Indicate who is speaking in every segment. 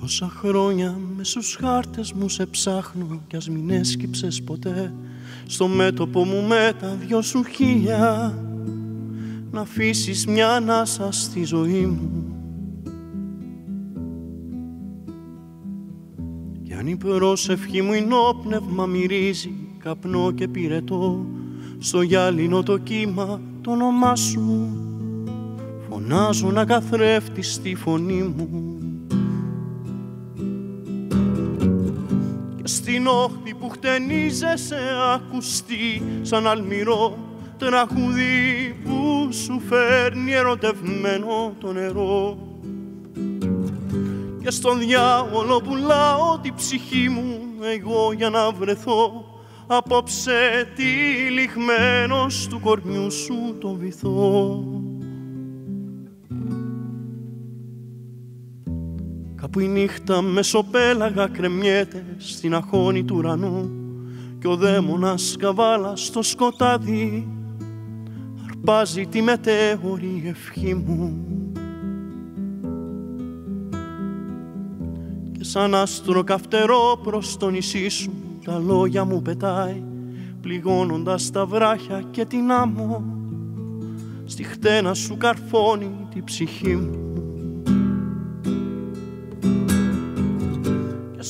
Speaker 1: Τόσα χρόνια με στους χάρτες μου σε ψάχνω κι ας μην έσκυψες ποτέ. Στο μέτωπο μου με τα δυο σου χίλια να αφήσεις μια ανάσα στη ζωή μου. Κι αν η πρόσευχη μου είναι πνεύμα μυρίζει καπνό και πυρετό στο γυάλινο το κύμα το όνομά σου. Φωνάζω να καθρέφτεις τη φωνή μου στην όχθη που χτενίζεσαι ακουστεί σαν αλμυρό τραγούδι που σου φέρνει ερωτευμένο το νερό. Και στον διάβολο πουλάω τη ψυχή μου εγώ για να βρεθώ. Απόψε τυλιγμένος του κορμιού σου το βυθό Κάπου η νύχτα μεσοπέλαγα κρεμιέται στην αχώνη του ουρανού και ο δαίμονας καβάλα στο σκοτάδι αρπάζει τη μετέωρη ευχή μου. Και σαν άστρο καυτερό προς το νησί σου τα λόγια μου πετάει πληγώνοντας τα βράχια και την άμμο. Στη χτένα σου καρφώνει τη ψυχή μου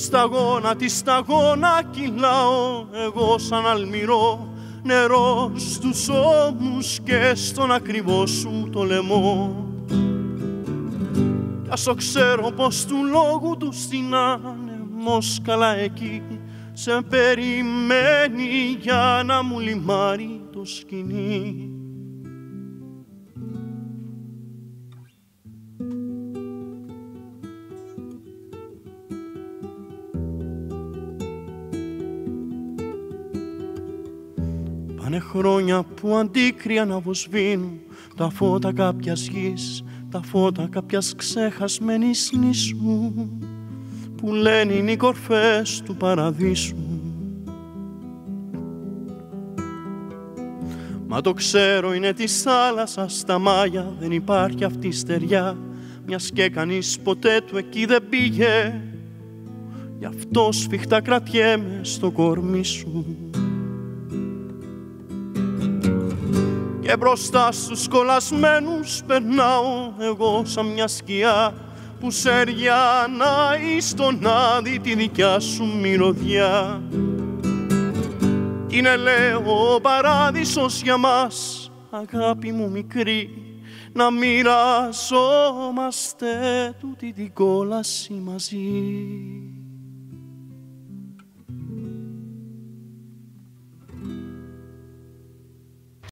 Speaker 1: σταγόνα τη σταγόνα κυλάω εγώ σαν αλμυρό νερό στους ώμους και στον ακριβό σου το λαιμό. Κι ας το ξέρω πως του λόγου του στην άνεμος καλά εκεί σε περιμένει για να μου λιμάρει το σκηνή Πάνε χρόνια που αντίκρια να βοσβήνουν τα φώτα κάποιας γης, τα φώτα κάποιας ξεχασμένης νήσου που λένε είναι οι κορφές του παραδείσου. Μα το ξέρω είναι της θάλασσας στα μάγια δεν υπάρχει αυτή η στεριά μιας και κανείς ποτέ του εκεί δεν πήγε γι' αυτό σφιχτά κρατιέμαι στο κορμί σου. Και μπροστά στους κολλασμένους περνάω εγώ σαν μια σκιά που σεριανάει στον άδει τη δικιά σου μυρωδιά κι είναι λέω ο παράδεισος για μας αγάπη μου μικρή να μοιραζόμαστε τούτη την κόλαση μαζί.